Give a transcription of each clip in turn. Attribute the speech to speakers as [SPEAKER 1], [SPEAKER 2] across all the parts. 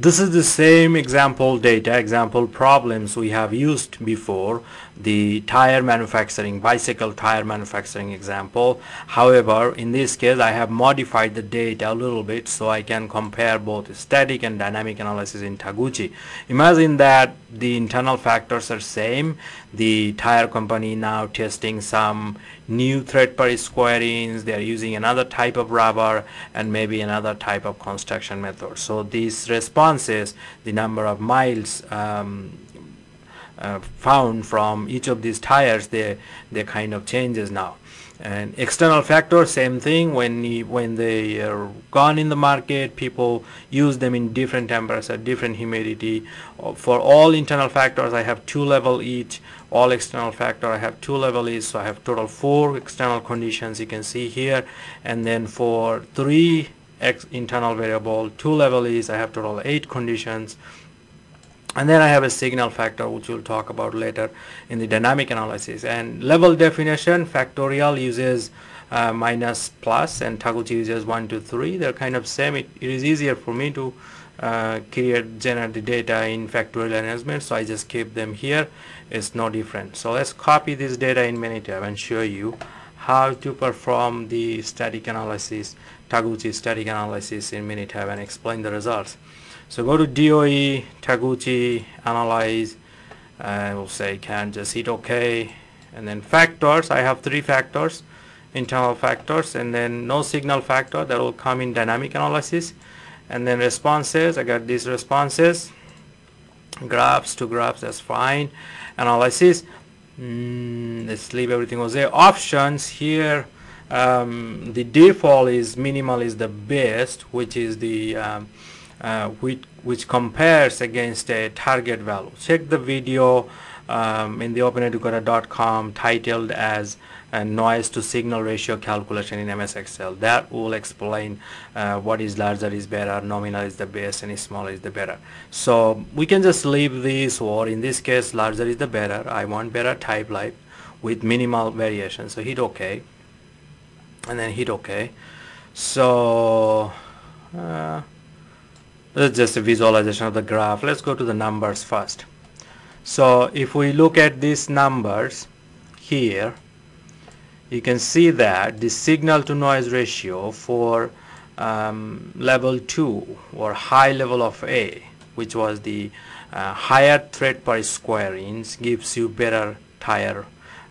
[SPEAKER 1] This is the same example data, example problems we have used before, the tire manufacturing, bicycle tire manufacturing example. However, in this case I have modified the data a little bit so I can compare both static and dynamic analysis in Taguchi. Imagine that the internal factors are same. The tire company now testing some new thread per square inch they are using another type of rubber and maybe another type of construction method so these the number of miles um, uh, found from each of these tires they they kind of changes now. And external factors same thing. When when they are gone in the market people use them in different temperatures different humidity. Uh, for all internal factors I have two level each. All external factor I have two level each. So I have total four external conditions you can see here. And then for three internal variable two level is I have total eight conditions. And then I have a signal factor which we'll talk about later in the dynamic analysis. And level definition factorial uses uh, minus plus and Taguchi uses 1 to 3 they're kind of same. It, it is easier for me to uh, create generate the data in factorial arrangement so I just keep them here. It's no different. So let's copy this data in Minitab and show you how to perform the static analysis Taguchi static analysis in Minitab and explain the results so go to DOE, Taguchi, Analyze, and we'll say can just hit OK. And then factors, I have three factors, internal factors, and then no signal factor that will come in dynamic analysis. And then responses, I got these responses, graphs to graphs, that's fine. Analysis, mm, let's leave everything was there. Options here, um, the default is nominal is the best, which is the um, uh, which, which compares against a target value. Check the video um, in the openeducator.com titled as a noise to signal ratio calculation in MS Excel. That will explain uh, what is larger is better, nominal is the best, and smaller is the better. So we can just leave this, or in this case, larger is the better. I want better type life with minimal variation. So hit OK, and then hit OK. So. Uh, this is just a visualization of the graph let's go to the numbers first so if we look at these numbers here you can see that the signal to noise ratio for um, level 2 or high level of A which was the uh, higher thread per square inch gives you better tire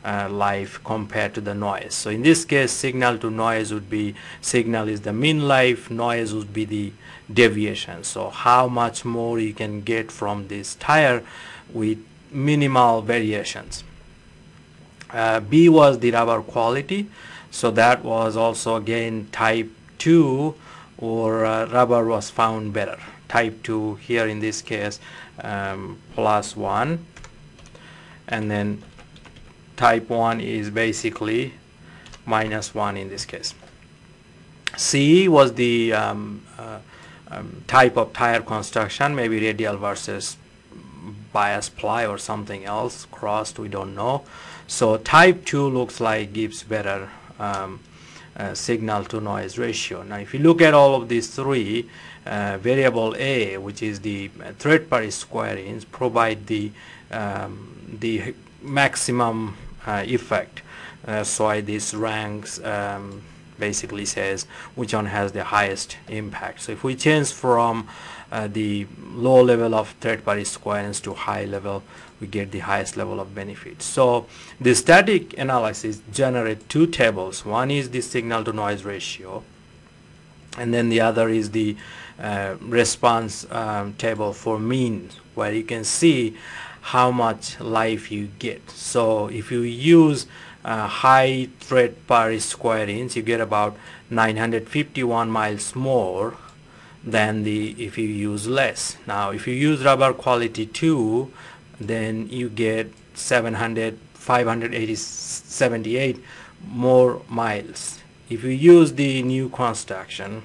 [SPEAKER 1] uh, life compared to the noise. So in this case signal to noise would be signal is the mean life noise would be the deviation. So how much more you can get from this tire with minimal variations. Uh, B was the rubber quality. So that was also again type 2 or uh, rubber was found better. Type 2 here in this case um, plus 1 and then type 1 is basically minus 1 in this case. C was the um, uh, um, type of tire construction, maybe radial versus bias ply or something else crossed, we don't know. So type 2 looks like gives better um, uh, signal to noise ratio. Now if you look at all of these three, uh, variable A, which is the thread per square inch, provide the, um, the maximum uh, effect. so why this ranks um, basically says which one has the highest impact. So if we change from uh, the low level of thread per square inch to high level, we get the highest level of benefit. So the static analysis generate two tables. One is the signal to noise ratio and then the other is the uh, response um, table for mean where you can see how much life you get. So if you use uh, high thread per square inch you get about 951 miles more than the if you use less. Now if you use rubber quality 2 then you get 700 578 more miles. If you use the new construction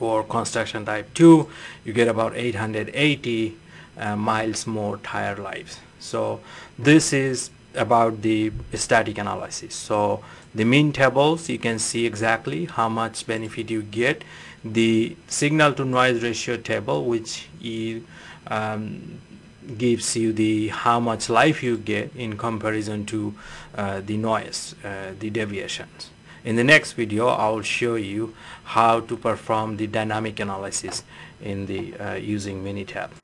[SPEAKER 1] or construction type 2 you get about 880 uh, miles more tire lives. So this is about the static analysis so the mean tables you can see exactly how much benefit you get the signal to noise ratio table which um, gives you the how much life you get in comparison to uh, the noise, uh, the deviations. In the next video I will show you how to perform the dynamic analysis in the uh, using Minitab.